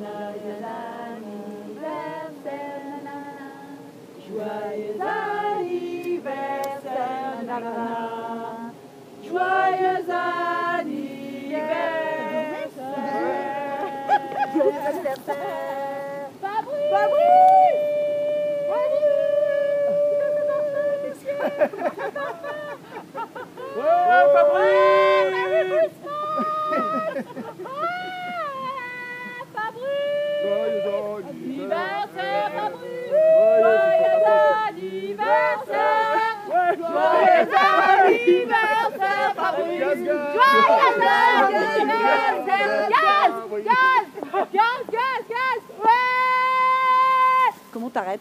Noël anniversaire, nanana. Joyeux anniversaire, nanana. Joyeux anniversaire. Joyeux anniversaire. Fabrice. Fabrice. Fabrice. Fabrice. Comment t'arrêtes